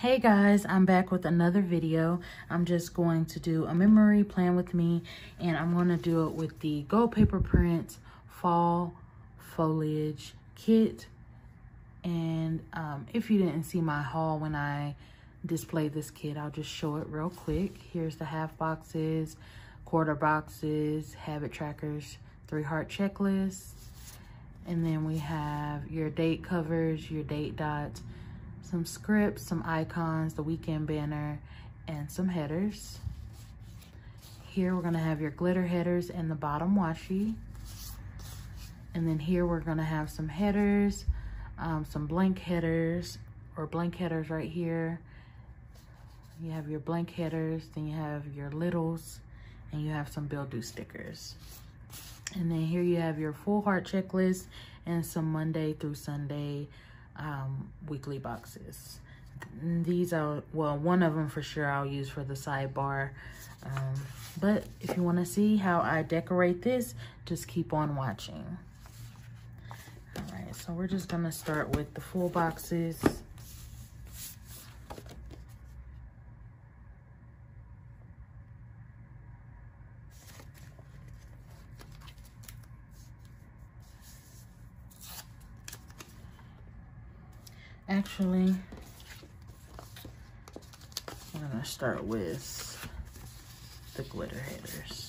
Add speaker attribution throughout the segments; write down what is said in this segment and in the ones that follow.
Speaker 1: Hey guys, I'm back with another video. I'm just going to do a memory plan with me and I'm going to do it with the Gold Paper Prints Fall Foliage Kit. And um, if you didn't see my haul when I displayed this kit, I'll just show it real quick. Here's the half boxes, quarter boxes, habit trackers, three heart checklists. And then we have your date covers, your date dots, some scripts, some icons, the weekend banner, and some headers. Here we're gonna have your glitter headers and the bottom washi. And then here we're gonna have some headers, um, some blank headers, or blank headers right here. You have your blank headers, then you have your littles, and you have some Build Do stickers. And then here you have your full heart checklist and some Monday through Sunday um, weekly boxes. These are, well, one of them for sure I'll use for the sidebar. Um, but if you want to see how I decorate this, just keep on watching. All right, so we're just going to start with the full boxes. Actually, I'm gonna start with the glitter headers.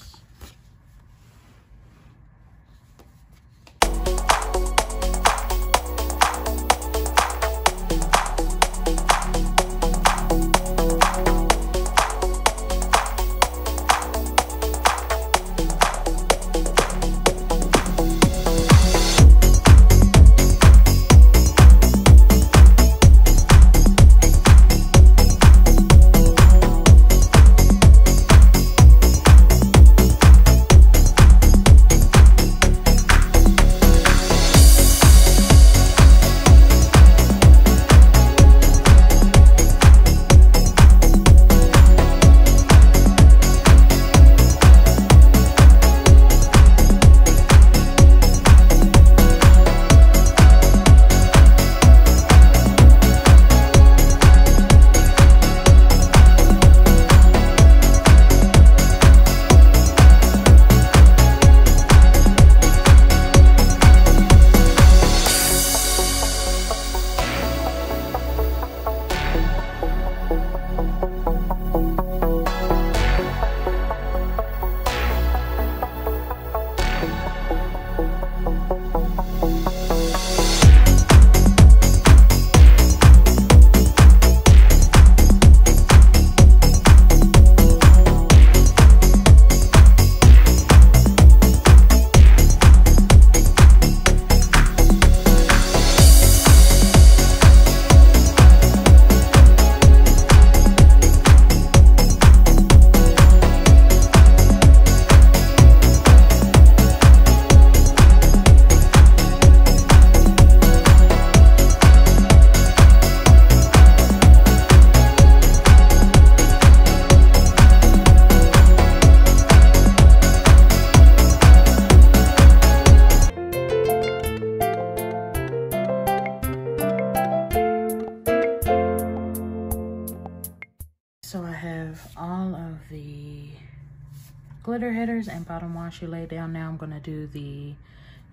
Speaker 1: Glitter headers and bottom washi laid down. Now I'm gonna do the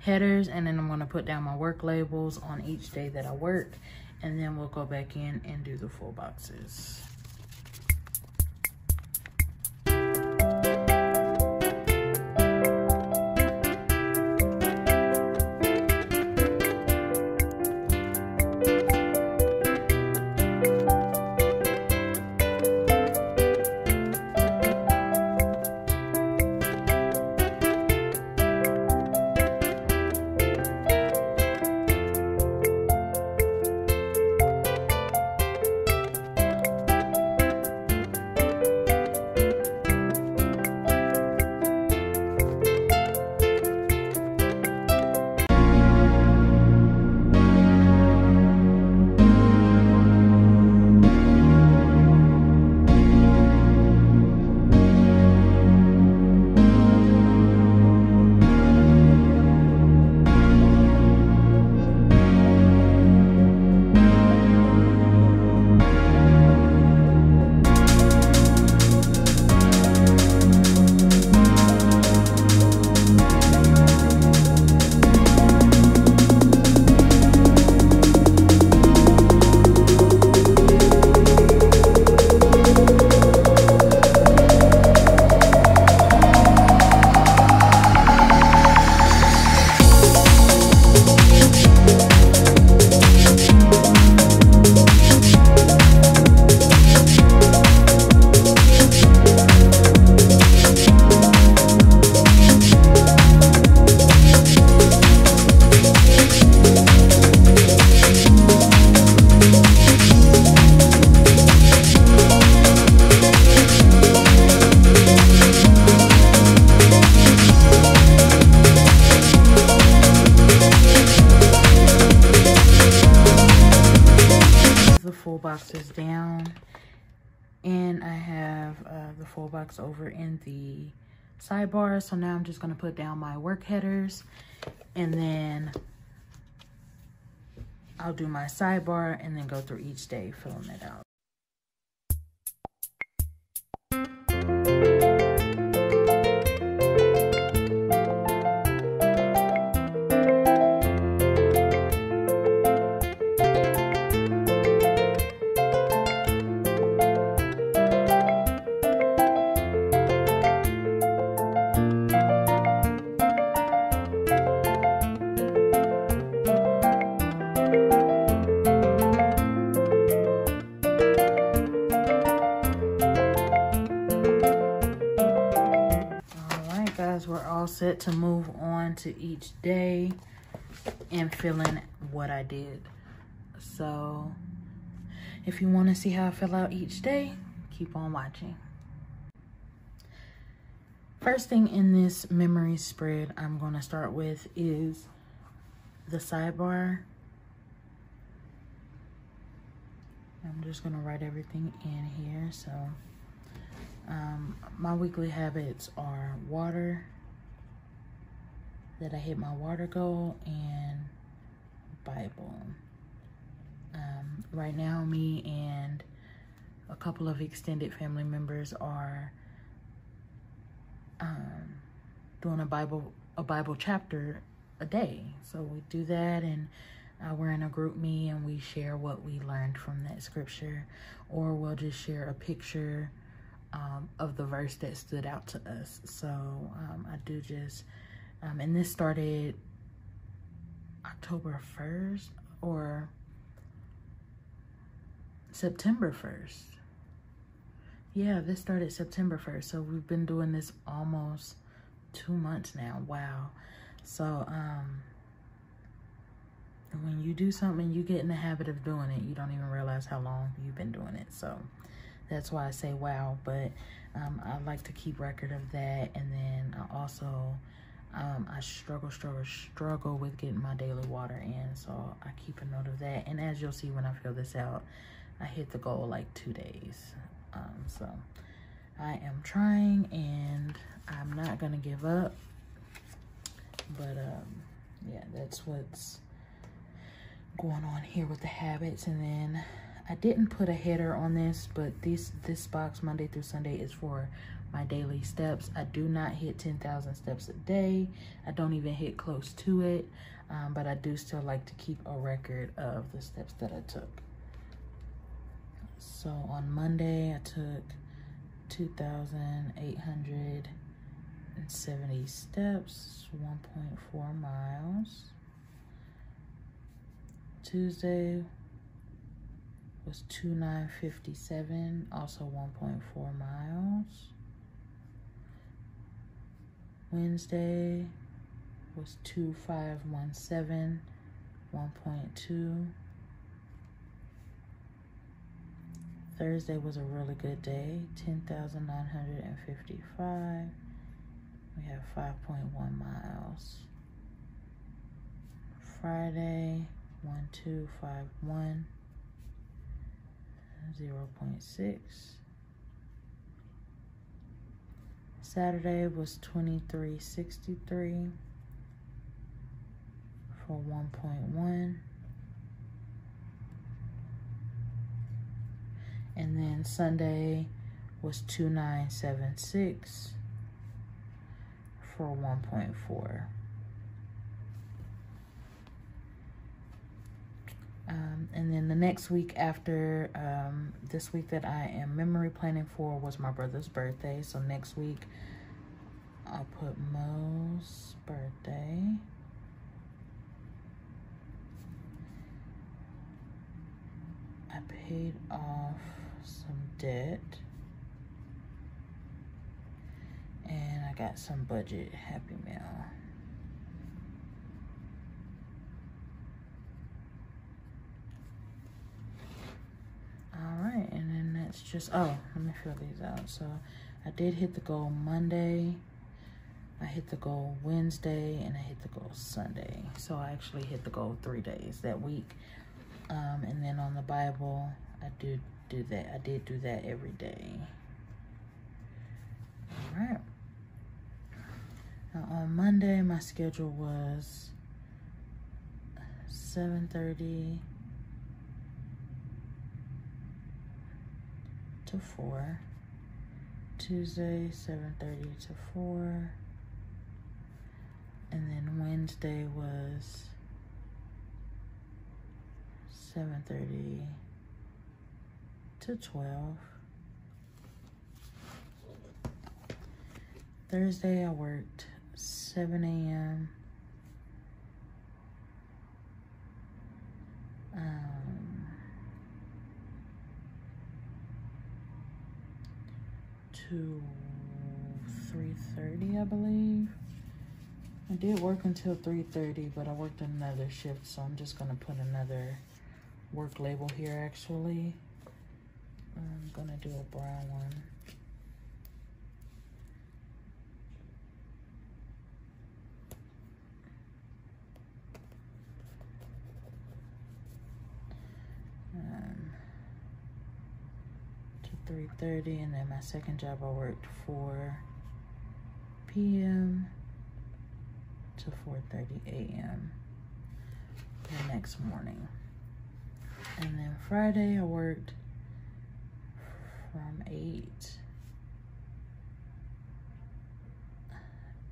Speaker 1: headers and then I'm gonna put down my work labels on each day that I work and then we'll go back in and do the full boxes. Put down my work headers and then I'll do my sidebar and then go through each day filling it out. Set to move on to each day and feeling what I did. So if you want to see how I fill out each day, keep on watching. First thing in this memory spread I'm going to start with is the sidebar. I'm just going to write everything in here. So um, my weekly habits are water, that I hit my water goal and Bible. Um, right now, me and a couple of extended family members are um, doing a Bible a Bible chapter a day. So we do that, and uh, we're in a GroupMe and we share what we learned from that scripture, or we'll just share a picture um, of the verse that stood out to us. So um, I do just um, and this started October 1st or September 1st. Yeah, this started September 1st. So we've been doing this almost two months now. Wow. So, um, when you do something, you get in the habit of doing it. You don't even realize how long you've been doing it. So that's why I say wow. But um, I like to keep record of that. And then I also um, I struggle, struggle, struggle with getting my daily water in. So I keep a note of that. And as you'll see when I fill this out, I hit the goal like two days. Um, so I am trying and I'm not going to give up. But um, yeah, that's what's going on here with the habits. And then I didn't put a header on this, but this, this box Monday through Sunday is for my daily steps. I do not hit 10,000 steps a day. I don't even hit close to it, um, but I do still like to keep a record of the steps that I took. So on Monday, I took 2,870 steps, 1.4 miles. Tuesday was 2957, also 1.4 miles. Wednesday was 2517, 1.2. Thursday was a really good day, 10,955. We have 5.1 miles. Friday, 1251, 0.6. Saturday was 2363 for 1.1. And then Sunday was 2976 for 1.4. Um, and then the next week after um, this week that I am memory planning for was my brother's birthday. So next week I'll put Mo's birthday. I paid off some debt. And I got some budget Happy Meal. All right and then that's just oh let me fill these out so i did hit the goal monday i hit the goal wednesday and i hit the goal sunday so i actually hit the goal three days that week Um, and then on the Bible, I do do that. I did do that every day. All right. Now on Monday, my schedule was 7.30 to 4. Tuesday, 7.30 to 4. And then Wednesday was 7.30 to 12. Thursday I worked 7 a.m. Um, to 3.30, I believe. I did work until 3.30, but I worked another shift, so I'm just to put another work label here, actually. I'm to do a brown one. Um, to 3.30 and then my second job I worked 4 p.m. to 4.30 a.m. the next morning. And then Friday I worked from 8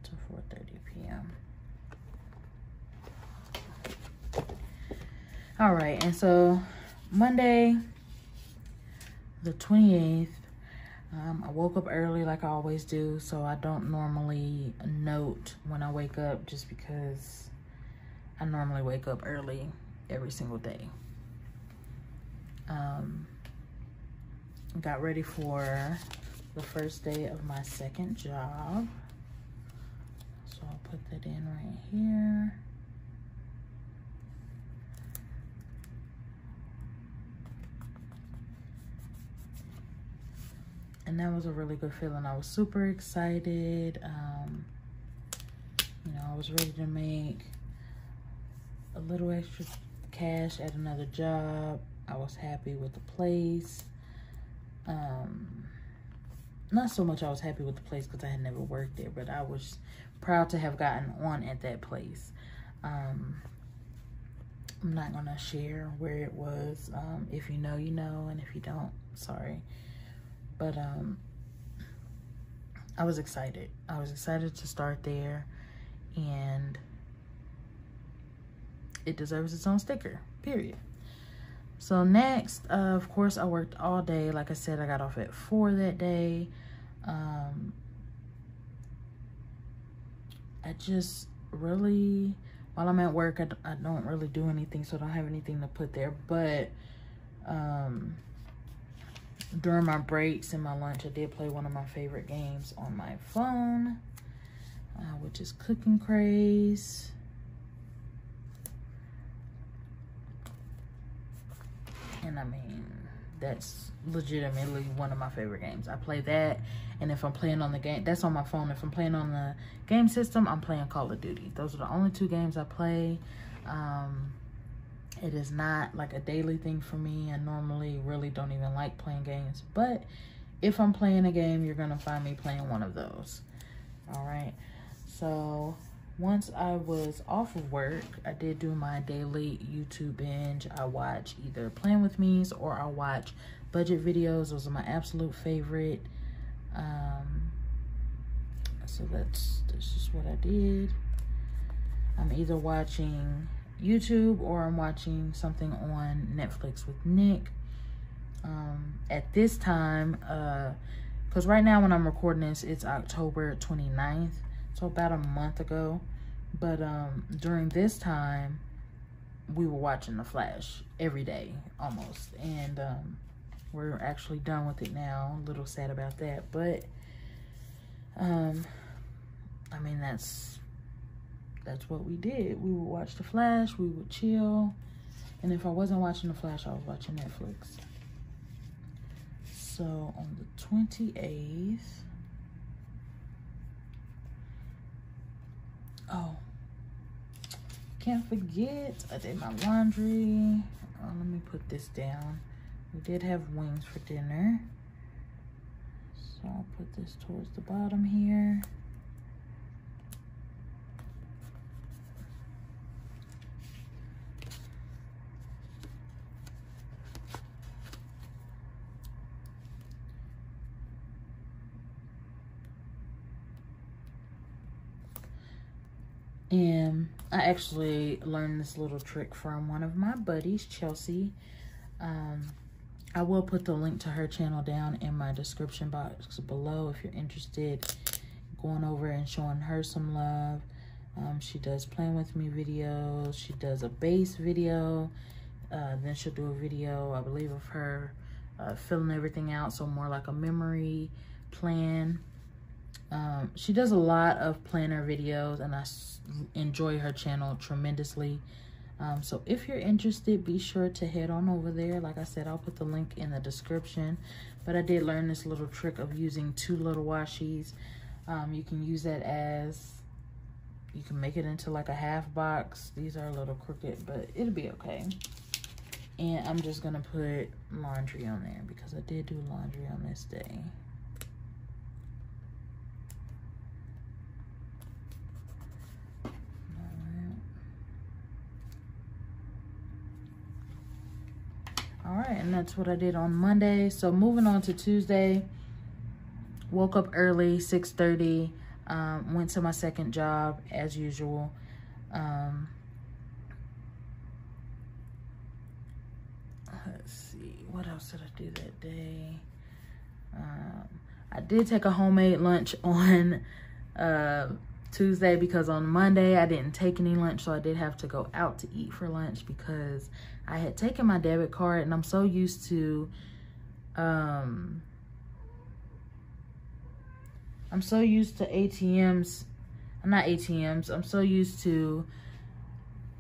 Speaker 1: to 4.30 p.m. All right, and so Monday, the 28th, um, I woke up early like I always do, so I don't normally note when I wake up just because I normally wake up early every single day. Um, got ready for the first day of my second job. So I'll put that in right here. And that was a really good feeling. I was super excited. Um, you know, I was ready to make a little extra cash at another job. I was happy with the place. Um, not so much I was happy with the place because I had never worked there, but I was proud to have gotten on at that place. Um, I'm not going to share where it was. Um, if you know, you know, and if you don't, sorry. But um, I was excited. I was excited to start there, and it deserves its own sticker, period. So next, uh, of course, I worked all day. Like I said, I got off at 4 that day. Um, I just really, while I'm at work, I, I don't really do anything, so I don't have anything to put there. But um, during my breaks and my lunch, I did play one of my favorite games on my phone, uh, which is Cooking Craze. And I mean, that's legitimately one of my favorite games. I play that, and if I'm playing on the game, that's on my phone. If I'm playing on the game system, I'm playing Call of Duty. Those are the only two games I play. Um, it is not like a daily thing for me. I normally really don't even like playing games, but if I'm playing a game, you're gonna find me playing one of those. All right, so once I was off of work, I did do my daily YouTube binge. I watch either Plan With Me's or I watch budget videos. Those are my absolute favorite. Um, so that's, that's just what I did. I'm either watching YouTube or I'm watching something on Netflix with Nick. Um, at this time, because uh, right now when I'm recording this, it's October 29th so about a month ago. But um, during this time, we were watching The Flash every day, almost. And um, we're actually done with it now. A little sad about that. But, um, I mean, that's that's what we did. We would watch The Flash. We would chill. And if I wasn't watching The Flash, I was watching Netflix. So on the 28th, Oh, can't forget, I did my laundry. oh, let me put this down. We did have wings for dinner. So I'll put this towards the bottom here. And I actually learned this little trick from one of my buddies, Chelsea. Um, I will put the link to her channel down in my description box below if you're interested going over and showing her some love. Um, she does plan with me videos. She does a bass video. Uh, then she'll do a video, I believe, of her uh, filling everything out. So more like a memory plan. Um, she does a lot of planner videos and I enjoy her channel tremendously. Um, so if you're interested, be sure to head on over there. Like I said, I'll put the link in the description. But I did learn this little trick of using two little washies. Um, you can use that as, you can make it into like a half box. These are a little crooked, but it'll be okay. And I'm just gonna put laundry on there because I did do laundry on this day. Right and that's what i did on monday. So moving on to tuesday woke up early 6.30, um, went to my second job as usual. Um, let's see what else did i do that day? Um, i did take a homemade lunch on uh, Tuesday because on Monday I didn't take any lunch so I did have to go out to eat for lunch because I had taken my debit card and I'm so used to um I'm so used to ATMs not ATMs I'm so used to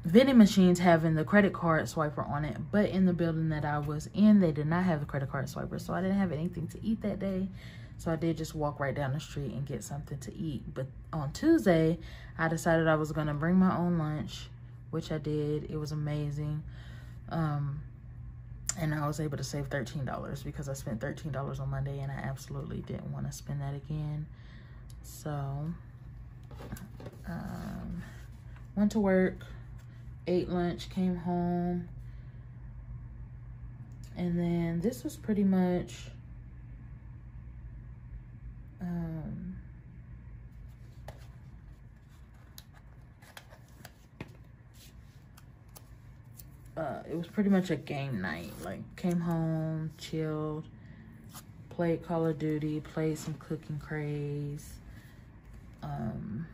Speaker 1: vending machines having the credit card swiper on it but in the building that I was in they did not have the credit card swiper so I didn't have anything to eat that day so I did just walk right down the street and get something to eat. But on Tuesday, I decided I was going to bring my own lunch, which I did. It was amazing. Um, and I was able to save $13 because I spent $13 on Monday and I absolutely didn't want to spend that again. So, um, went to work, ate lunch, came home. And then this was pretty much um, uh, it was pretty much a game night. Like, came home, chilled, played Call of Duty, played some Cooking Craze. Um,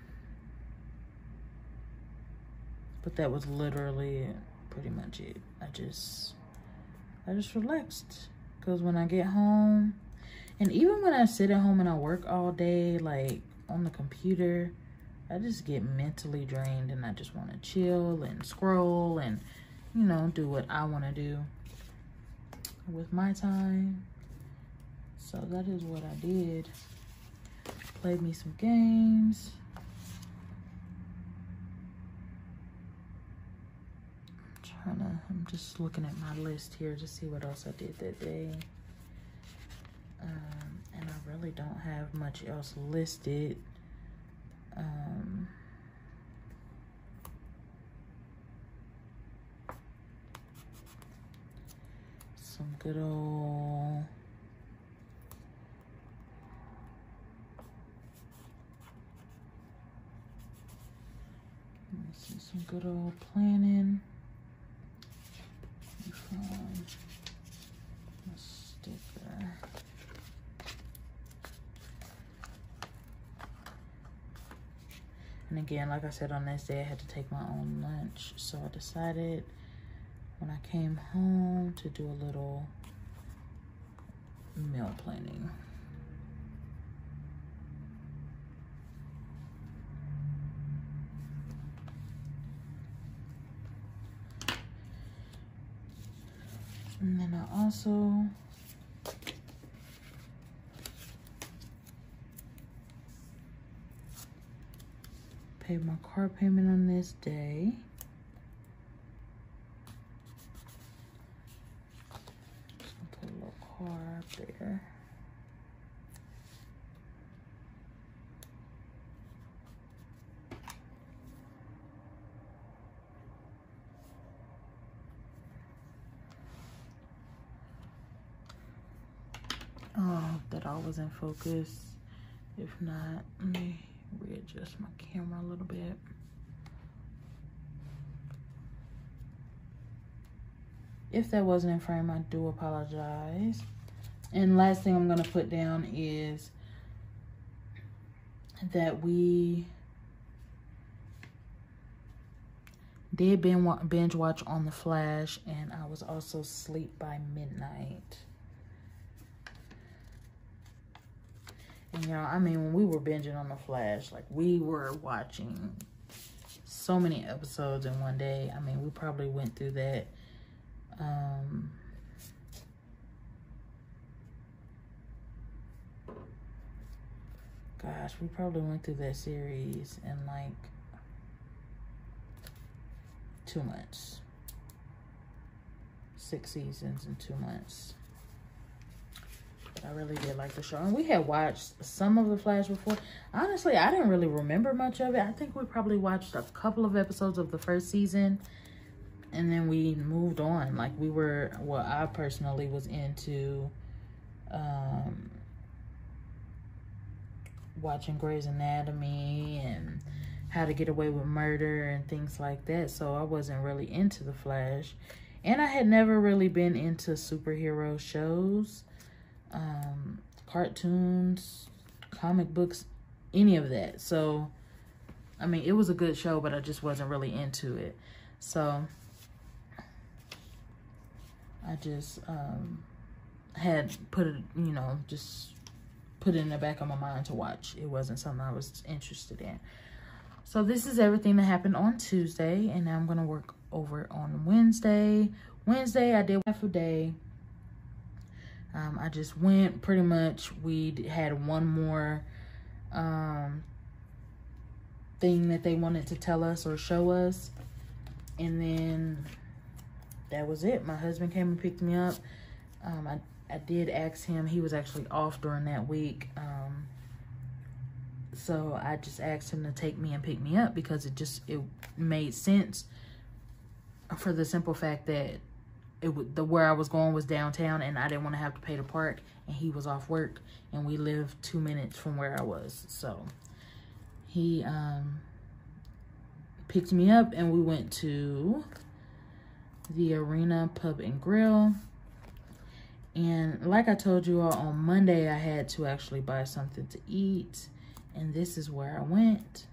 Speaker 1: but that was literally pretty much it. I just, I just relaxed. Because when I get home, and even when I sit at home and I work all day, like on the computer, I just get mentally drained and I just want to chill and scroll and, you know, do what I want to do with my time. So that is what I did. Played me some games. I'm trying to, I'm just looking at my list here to see what else I did that day. Um, and I really don't have much else listed. Um, some good old some good old planning. Um, and again, like I said, on this day, I had to take my own lunch. So I decided when I came home to do a little meal planning. And then I also paid my car payment on this day. There. Oh, that all was in focus. If not, let me readjust my camera a little bit. If that wasn't in frame, I do apologize. And last thing I'm going to put down is that we did binge watch on The Flash, and I was also asleep by midnight. And y'all, I mean, when we were binging on The Flash, like we were watching so many episodes in one day. I mean, we probably went through that. Um, gosh, we probably went through that series in like two months. Six seasons in two months. I really did like the show. And we had watched some of The Flash before. Honestly, I didn't really remember much of it. I think we probably watched a couple of episodes of the first season. And then we moved on. Like we were, well, I personally was into um, watching Grey's Anatomy and How to Get Away with Murder and things like that. So I wasn't really into The Flash. And I had never really been into superhero shows um, cartoons, comic books, any of that. So, I mean, it was a good show, but I just wasn't really into it. So, I just um, had put it, you know, just put it in the back of my mind to watch. It wasn't something I was interested in. So this is everything that happened on Tuesday, and I'm going to work over on Wednesday. Wednesday, I did half a day um, I just went pretty much. We had one more um, thing that they wanted to tell us or show us. And then that was it. My husband came and picked me up. Um, I, I did ask him. He was actually off during that week. Um, so I just asked him to take me and pick me up because it just, it made sense for the simple fact that it the where I was going was downtown and I didn't want to have to pay to park and he was off work and we lived two minutes from where I was. So he um, picked me up and we went to the Arena Pub and Grill. And like I told you all on Monday, I had to actually buy something to eat. And this is where I went.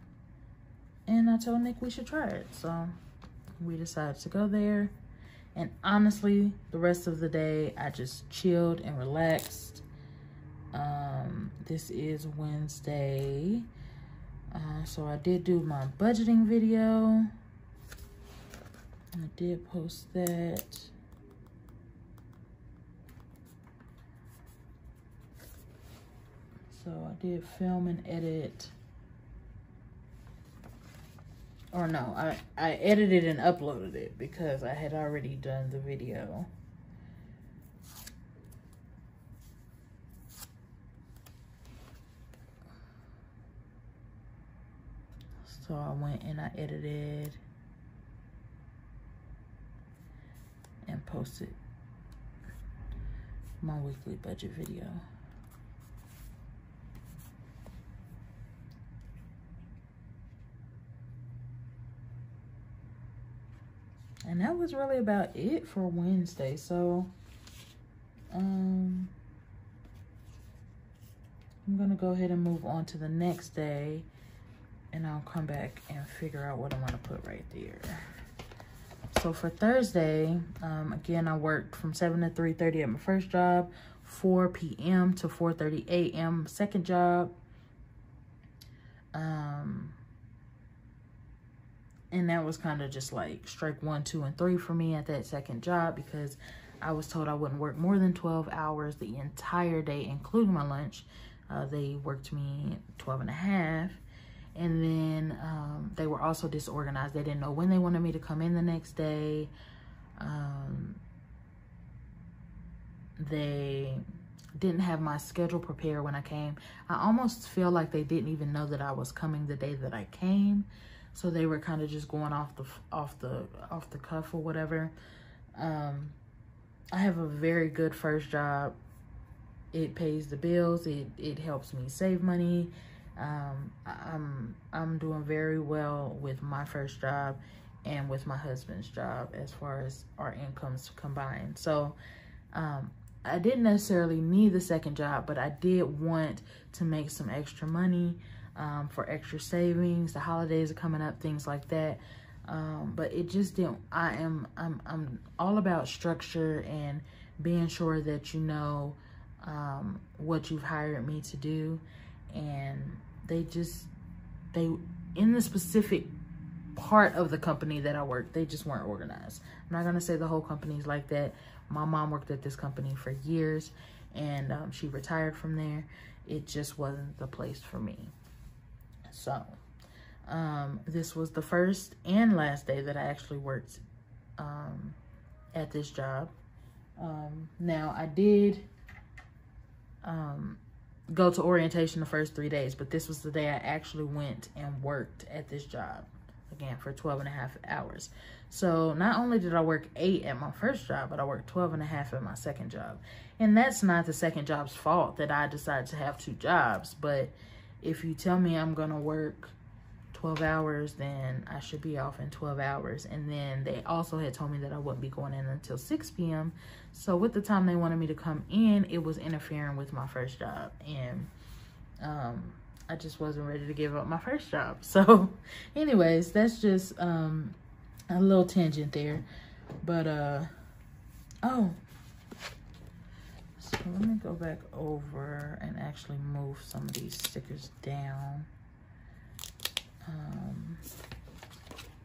Speaker 1: And I told Nick we should try it. So we decided to go there. And honestly, the rest of the day, I just chilled and relaxed. Um, this is Wednesday. Uh, so I did do my budgeting video. I did post that. So I did film and edit or no, I, I edited and uploaded it because I had already done the video. So I went and I edited and posted my weekly budget video. And that was really about it for Wednesday. So, um, I'm going to go ahead and move on to the next day. And I'll come back and figure out what I'm going to put right there. So for Thursday, um, again, I worked from 7 to 3.30 at my first job. 4 p.m. to 4.30 a.m. second job. Um, and that was kind of just like strike one, two, and three for me at that second job because I was told I wouldn't work more than 12 hours the entire day, including my lunch. Uh, they worked me 12 and a half. And then um, they were also disorganized. They didn't know when they wanted me to come in the next day. Um, they didn't have my schedule prepared when I came. I almost feel like they didn't even know that I was coming the day that I came. So they were kind of just going off the off the off the cuff or whatever. Um, I have a very good first job. It pays the bills. It it helps me save money. Um, I'm I'm doing very well with my first job and with my husband's job as far as our incomes combined. So um, I didn't necessarily need the second job, but I did want to make some extra money um, for extra savings. The holidays are coming up, things like that. Um, but it just didn't, I am, I'm, I'm all about structure and being sure that you know um, what you've hired me to do. And they just, they, in the specific part of the company that I work, they just weren't organized. I'm not going to say the whole company's like that. My mom worked at this company for years and um, she retired from there. It just wasn't the place for me. So um, this was the first and last day that I actually worked um, at this job. Um, now I did um, go to orientation the first three days, but this was the day I actually went and worked at this job again for 12 and a half hours. So not only did I work eight at my first job, but I worked 12 and a half at my second job. And that's not the second job's fault that I decided to have two jobs. But if you tell me I'm going to work 12 hours, then I should be off in 12 hours. And then they also had told me that I wouldn't be going in until 6 p.m. So with the time they wanted me to come in, it was interfering with my first job. And um, I just wasn't ready to give up my first job. So anyways, that's just um, a little tangent there. But, uh, oh, let me go back over and actually move some of these stickers down. Um,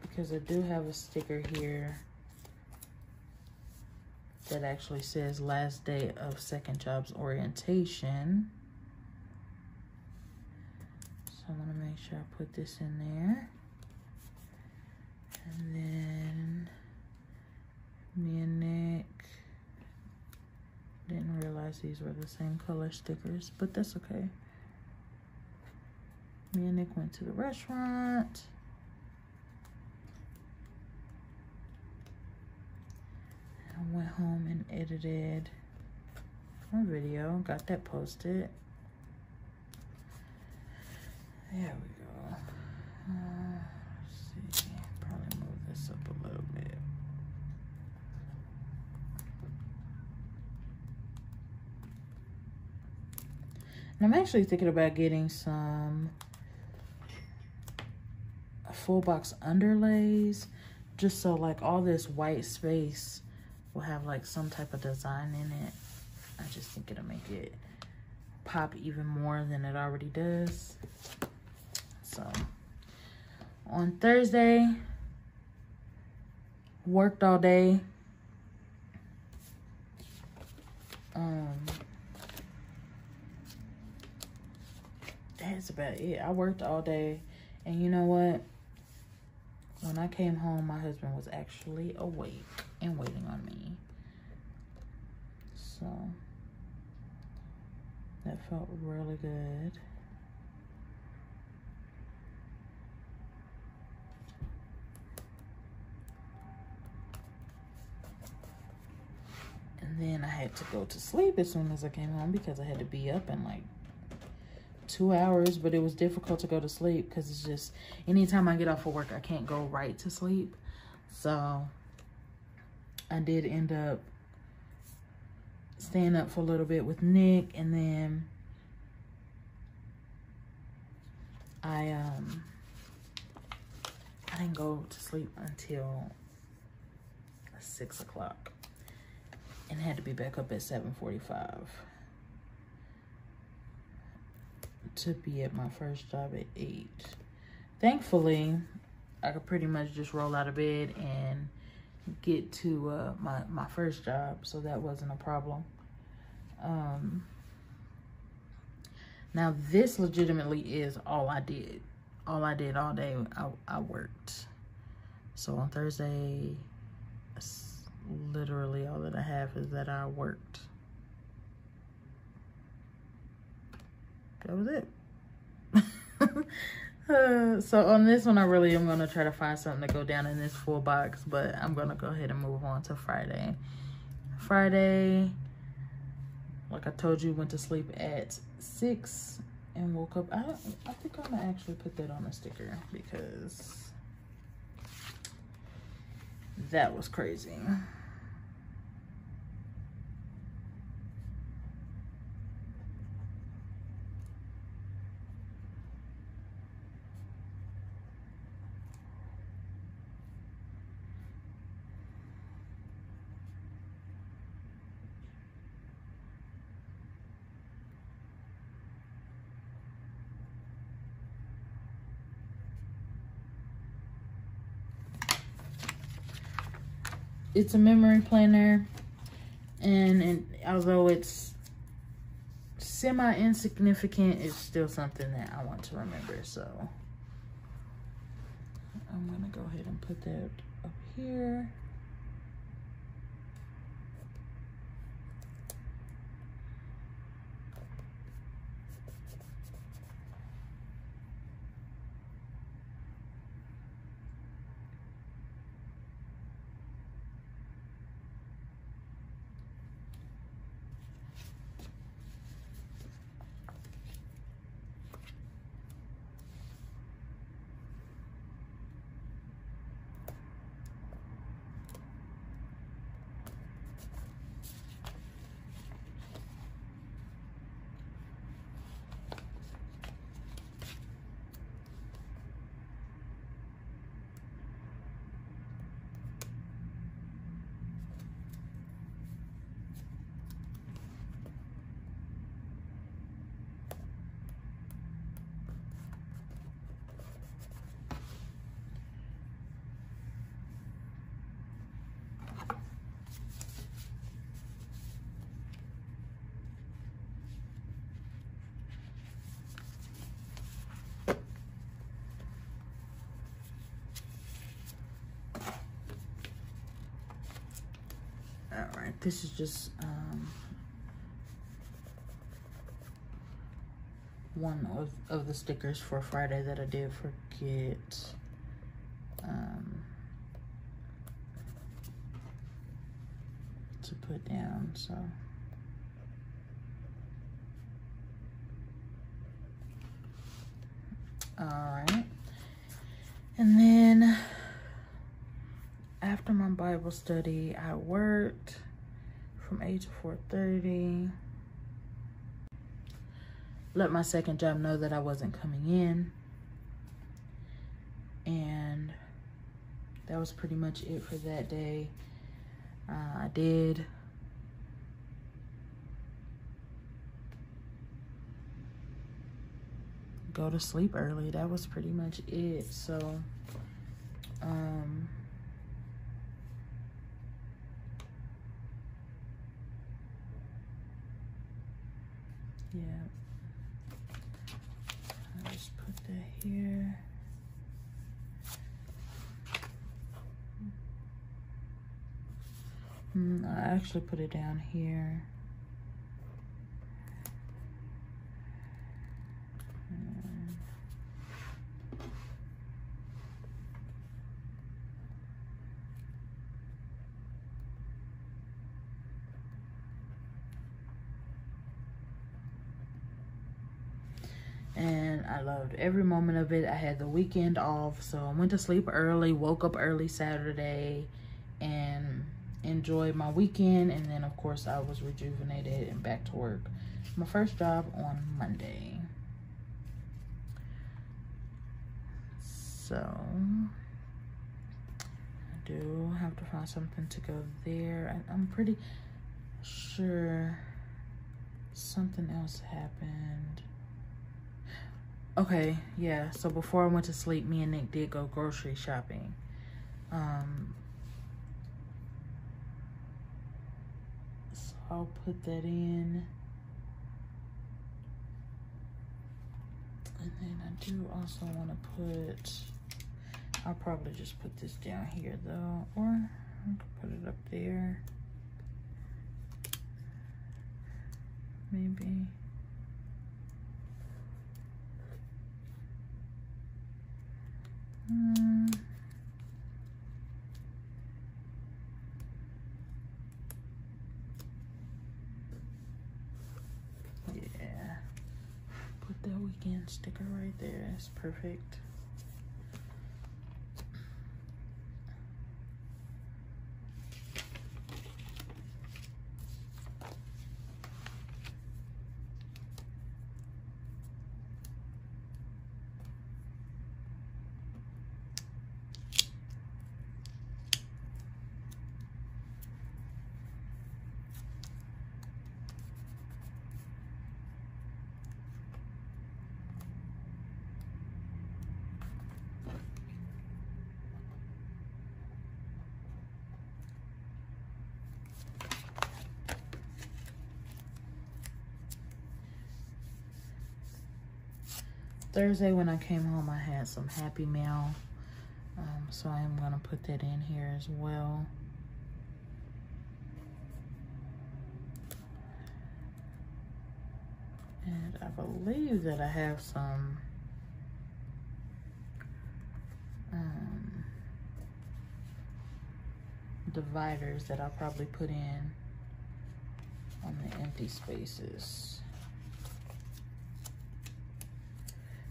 Speaker 1: because I do have a sticker here that actually says last day of second jobs orientation. So I want to make sure I put this in there. And then me and Nick didn't realize these were the same color stickers, but that's okay. Me and Nick went to the restaurant. I went home and edited my video, got that posted. There we go. Uh, see, probably move this up a little bit. And I'm actually thinking about getting some full box underlays just so like all this white space will have like some type of design in it. I just think it'll make it pop even more than it already does. So on Thursday, worked all day. Um, that's about it. I worked all day. And you know what? When I came home, my husband was actually awake and waiting on me. So that felt really good. And then I had to go to sleep as soon as I came home because I had to be up and like two hours, but it was difficult to go to sleep because it's just anytime I get off of work, I can't go right to sleep. So I did end up staying up for a little bit with Nick and then I um I didn't go to sleep until six o'clock and had to be back up at 7.45 to be at my first job at 8. Thankfully, I could pretty much just roll out of bed and get to uh, my, my first job, so that wasn't a problem. Um, now, this legitimately is all I did. All I did all day, I, I worked. So on Thursday, literally all that I have is that I worked. That was it. uh, so on this one, I really am going to try to find something to go down in this full box, but I'm going to go ahead and move on to Friday. Friday, like I told you, went to sleep at 6 and woke up. I, I think I'm going to actually put that on a sticker because that was crazy. It's a memory planner and, and although it's semi insignificant it's still something that I want to remember so. I'm gonna go ahead and put that up here all right this is just um, one of, of the stickers for Friday that I did forget. Um, to put down so. All right and then after my Bible study, I worked from 8 to 4.30. Let my second job know that I wasn't coming in. And that was pretty much it for that day. Uh, I did go to sleep early. That was pretty much it. So, um, Yeah. I'll just put that here. Mm, I actually put it down here. and I loved every moment of it. I had the weekend off, so I went to sleep early, woke up early Saturday, and enjoyed my weekend. And then, of course, I was rejuvenated and back to work. My first job on Monday. So, I do have to find something to go there. I, I'm pretty sure something else happened. Okay, yeah. So before I went to sleep, me and Nick did go grocery shopping. Um, so I'll put that in. And then I do also want to put, I'll probably just put this down here though, or I can put it up there. Maybe. Hmm. Yeah. Put that weekend sticker right there. It's perfect. Thursday when I came home, I had some Happy Mail. Um, so I am going to put that in here as well. And I believe that I have some um, dividers that I'll probably put in on the empty spaces.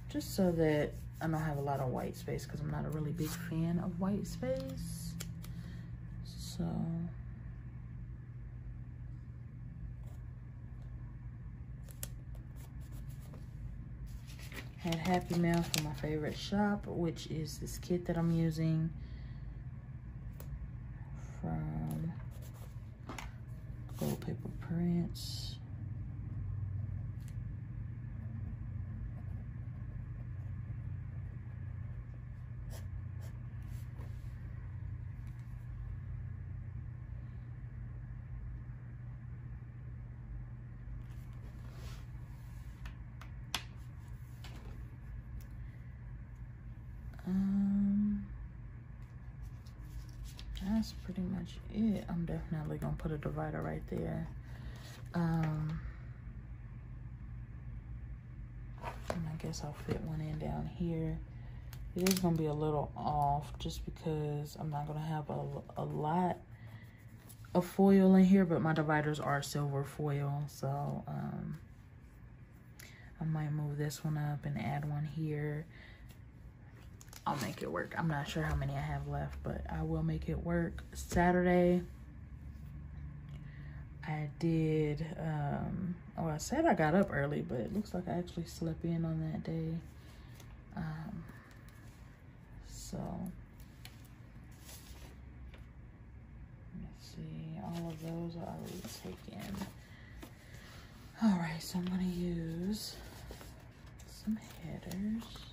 Speaker 1: Just so that I don't have a lot of white space because I'm not a really big fan of white space. So. Had Happy Mail for my favorite shop, which is this kit that I'm using from Gold Paper Prints. that's pretty much it. I'm definitely gonna put a divider right there. Um, and I guess I'll fit one in down here. It is gonna be a little off just because I'm not gonna have a, a lot of foil in here, but my dividers are silver foil. So um, I might move this one up and add one here I'll make it work. I'm not sure how many I have left, but I will make it work. Saturday, I did, um, oh, I said I got up early, but it looks like I actually slept in on that day. Um, so, let's see, all of those are already taken. All right, so I'm gonna use some headers.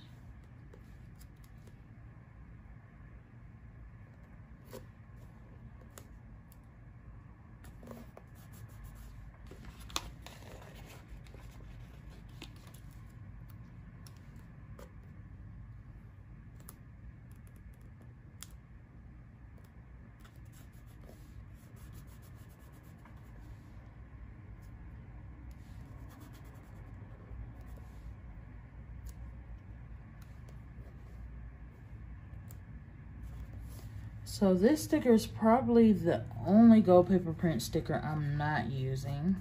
Speaker 1: So this sticker is probably the only gold paper print sticker I'm not using.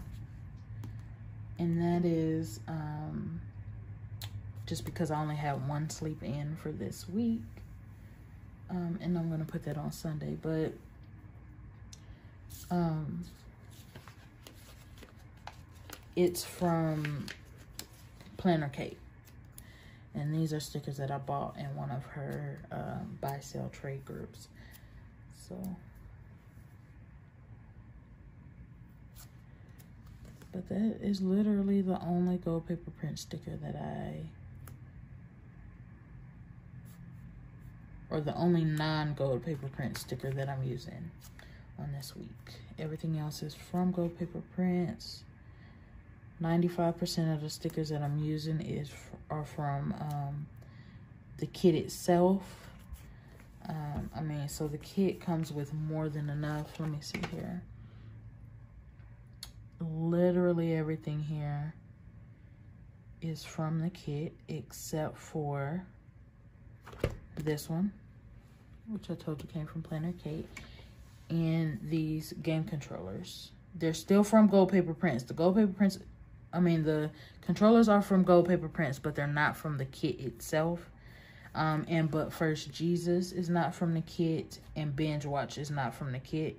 Speaker 1: And that is um, just because I only have one sleep in for this week. Um, and I'm going to put that on Sunday. But um, it's from Planner Kate. And these are stickers that I bought in one of her um, buy-sell trade groups. So, but that is literally the only gold paper print sticker that I, or the only non-gold paper print sticker that I'm using on this week. Everything else is from Gold Paper Prints. 95% of the stickers that I'm using is are from um, the kit itself. Um, I mean, so the kit comes with more than enough. Let me see here. Literally everything here is from the kit except for this one, which I told you came from Planner Kate, and these game controllers. They're still from Gold Paper Prints. The Gold Paper Prints I mean, the controllers are from Gold Paper Prints, but they're not from the kit itself. Um, and But First Jesus is not from the kit, and Binge Watch is not from the kit.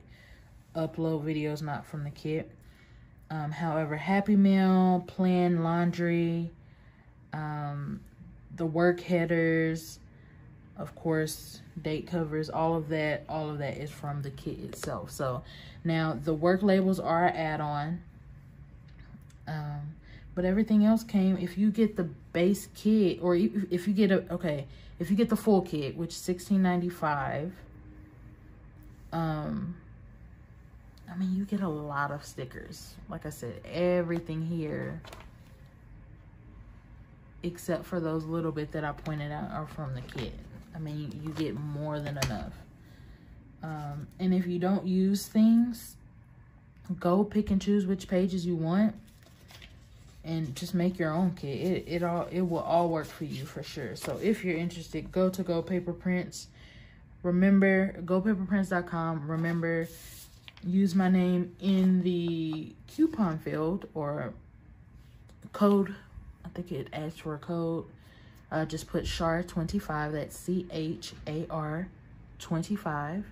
Speaker 1: Upload videos not from the kit. Um, however, Happy Mail, Plan Laundry, um, the work headers, of course, date covers, all of that, all of that is from the kit itself. So now the work labels are add-on. Um, but everything else came, if you get the base kit, or if you get a, okay, if you get the full kit, which is $16.95, um, I mean, you get a lot of stickers. Like I said, everything here, except for those little bit that I pointed out are from the kit. I mean, you get more than enough. Um, and if you don't use things, go pick and choose which pages you want and just make your own kit. It, it all it will all work for you for sure. So if you're interested, go to Gold Paper Prints. Remember, goldpaperprints.com. Remember, use my name in the coupon field or code. I think it asks for a code. Uh, just put CHAR25, that's C-H-A-R 25,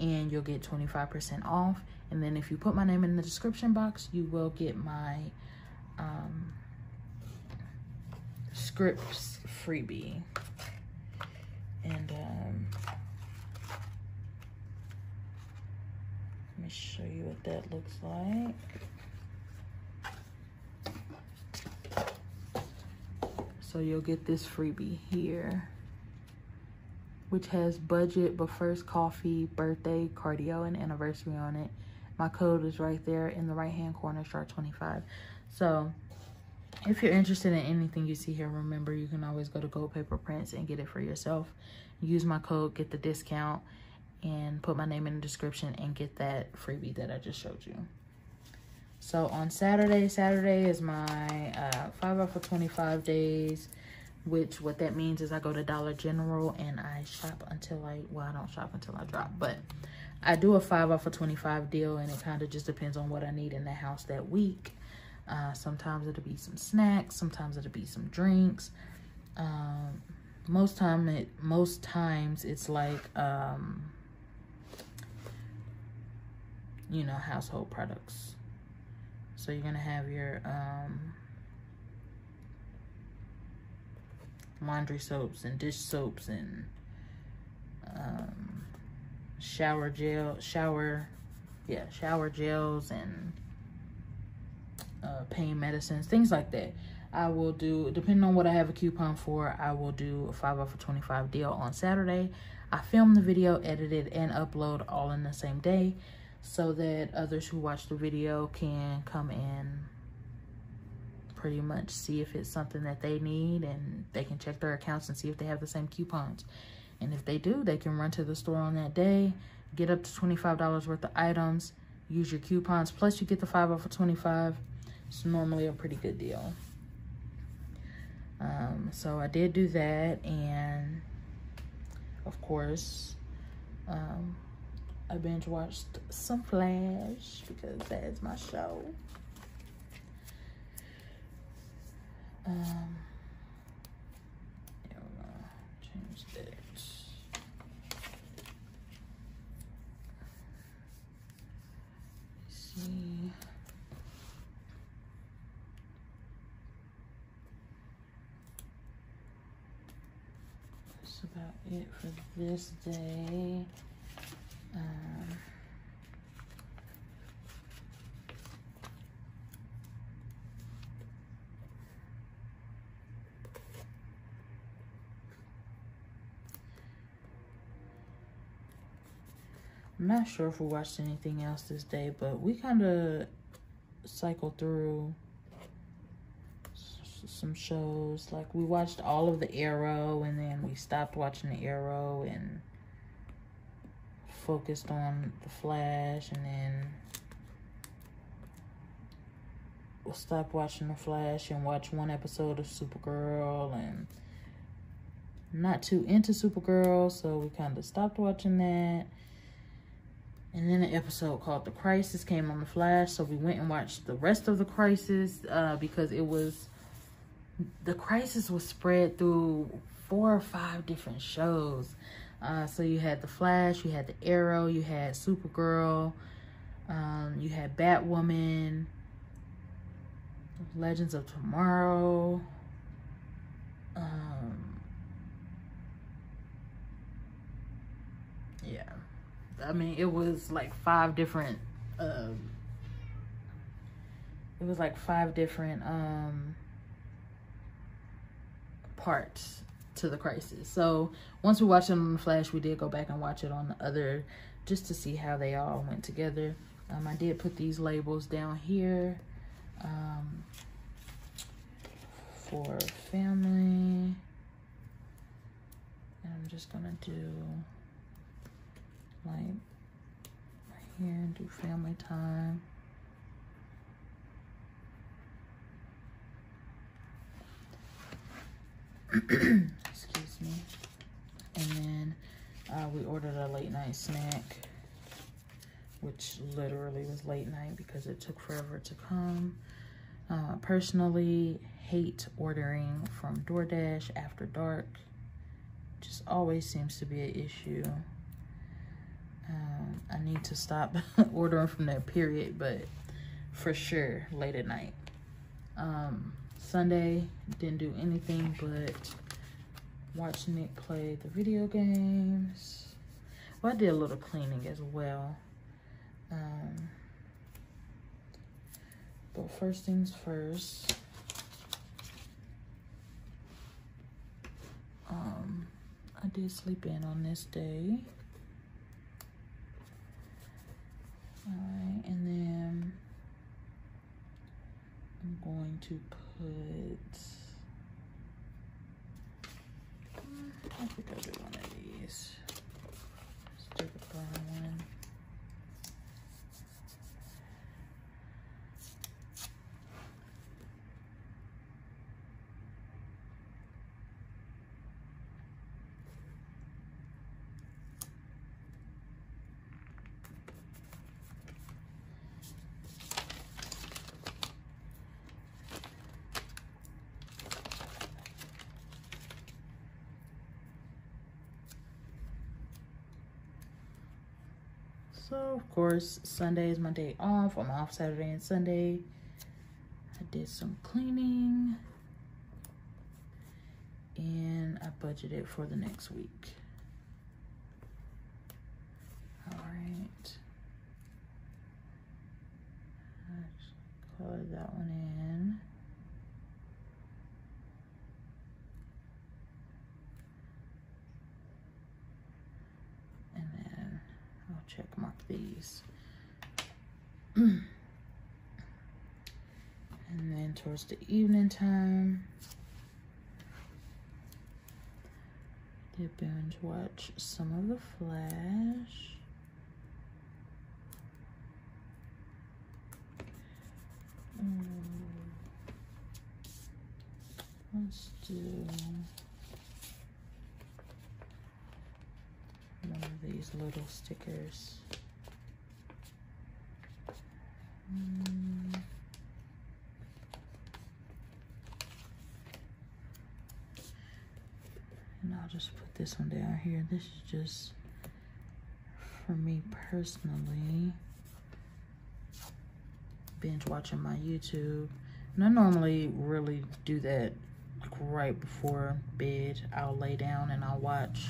Speaker 1: and you'll get 25% off. And then if you put my name in the description box, you will get my um, scripts freebie. And um, let me show you what that looks like. So you'll get this freebie here, which has budget, but first coffee, birthday, cardio, and anniversary on it. My code is right there in the right-hand corner, chart 25. So if you're interested in anything you see here, remember you can always go to Gold Paper Prints and get it for yourself. Use my code, get the discount, and put my name in the description and get that freebie that I just showed you. So on Saturday, Saturday is my uh, 5 off of 25 days, which what that means is I go to Dollar General and I shop until I, well, I don't shop until I drop, but I do a 5 off of 25 deal and it kind of just depends on what I need in the house that week. Uh, sometimes it'll be some snacks, sometimes it'll be some drinks. Um, most time it most times it's like um, you know household products so you're gonna have your um, laundry soaps and dish soaps and um, shower gel, shower, yeah, shower gels and uh, pain medicines, things like that. I will do, depending on what I have a coupon for, I will do a 5 off of 25 deal on Saturday. I film the video, edit it, and upload all in the same day so that others who watch the video can come in pretty much see if it's something that they need and they can check their accounts and see if they have the same coupons. And if they do, they can run to the store on that day, get up to $25 worth of items, use your coupons, plus you get the 5 off of 25. It's normally a pretty good deal. Um, so I did do that and of course, um, I binge watched some Flash because that is my show. Um, yeah, change that. see. That's about it for this day. Um, I'm not sure if we watched anything else this day, but we kind of cycled through some shows. Like we watched all of the Arrow and then we stopped watching the Arrow and focused on the Flash and then we'll stop watching the Flash and watch one episode of Supergirl and not too into Supergirl, so we kind of stopped watching that. And then an episode called The Crisis came on The Flash. So we went and watched the rest of The Crisis uh, because it was, The Crisis was spread through four or five different shows. Uh, so you had The Flash, you had The Arrow, you had Supergirl, um, you had Batwoman, Legends of Tomorrow. Um, yeah. I mean, it was like five different, um, it was like five different, um, parts to the crisis. So once we watched it on the Flash, we did go back and watch it on the other, just to see how they all went together. Um, I did put these labels down here um, for family. And I'm just gonna do like right here and do family time. Excuse me. And then uh, we ordered a late night snack, which literally was late night because it took forever to come. Uh, personally, hate ordering from DoorDash after dark. Just always seems to be an issue. Um, I need to stop ordering from there, period, but for sure, late at night. Um, Sunday, didn't do anything but watch Nick play the video games. Well, I did a little cleaning as well. Um, but first things first. Um, I did sleep in on this day. Alright, and then I'm going to put, I think I'll do one of these. Let's do the brown one. So, of course, Sunday is my day off. I'm off Saturday and Sunday. I did some cleaning. And I budgeted for the next week. All right. Let's color that one in. And then I'll check mark these. and then towards the evening time, did binge watch some of The Flash. Mm. Let's do one of these little stickers. Mm. And I'll just put this one down here. This is just for me personally. Binge watching my YouTube. And I normally really do that like right before bed. I'll lay down and I'll watch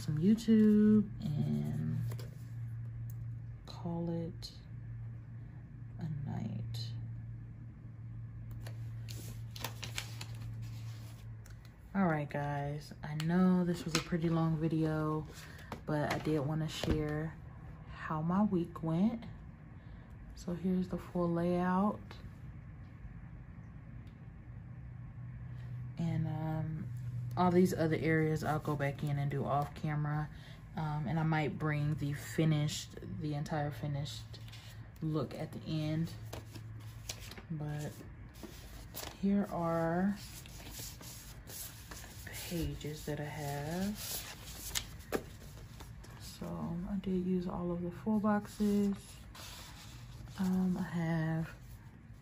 Speaker 1: some YouTube and call it a night. All right, guys. I know this was a pretty long video, but I did want to share how my week went. So here's the full layout. And um, all these other areas I'll go back in and do off camera. Um, and I might bring the finished, the entire finished look at the end. But here are pages that I have. So I did use all of the full boxes. Um, I have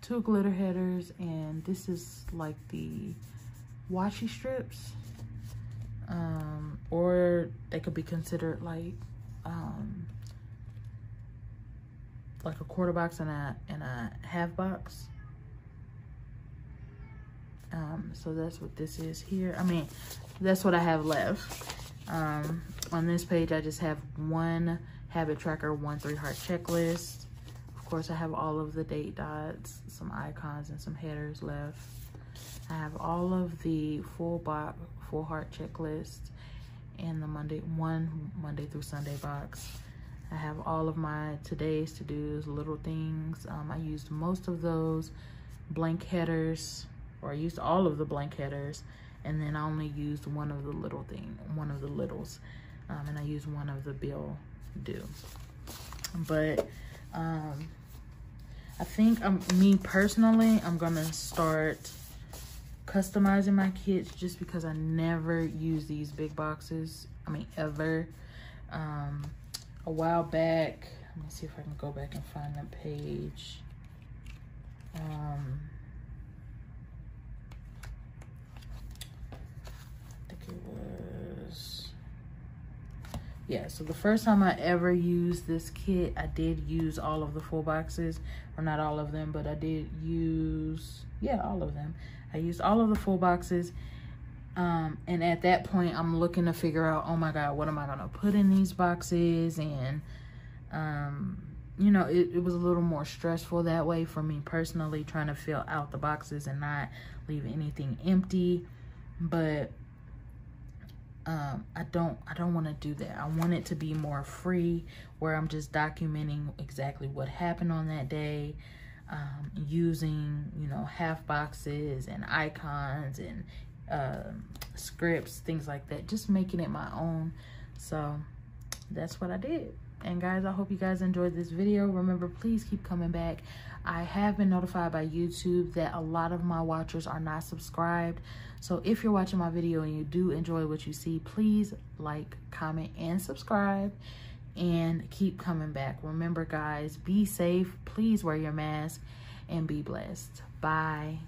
Speaker 1: two glitter headers and this is like the washi strips. Um, or they could be considered like um, like a quarter box and a and a half box. Um, so that's what this is here. I mean, that's what I have left. Um, on this page, I just have one habit tracker, one three heart checklist. Of course, I have all of the date dots, some icons, and some headers left. I have all of the full box, full heart checklist, and the Monday one Monday through Sunday box. I have all of my today's to-dos, little things. Um, I used most of those blank headers, or I used all of the blank headers, and then I only used one of the little thing, one of the littles, um, and I used one of the bill do. But um, I think um, me personally, I'm gonna start customizing my kits just because I never use these big boxes. I mean, ever. Um, a while back, let me see if I can go back and find that page. Um, I think was, yeah, so the first time I ever used this kit, I did use all of the full boxes, or not all of them, but I did use, yeah, all of them. I used all of the full boxes. Um, and at that point, I'm looking to figure out, oh my God, what am I to put in these boxes? And, um, you know, it, it was a little more stressful that way for me personally, trying to fill out the boxes and not leave anything empty. But um, I don't I don't want to do that. I want it to be more free where I'm just documenting exactly what happened on that day um, using, you know, half boxes and icons and uh, scripts, things like that. Just making it my own. So that's what I did. And guys, I hope you guys enjoyed this video. Remember, please keep coming back. I have been notified by YouTube that a lot of my watchers are not subscribed. So if you're watching my video and you do enjoy what you see, please like, comment, and subscribe and keep coming back. Remember, guys, be safe. Please wear your mask and be blessed. Bye.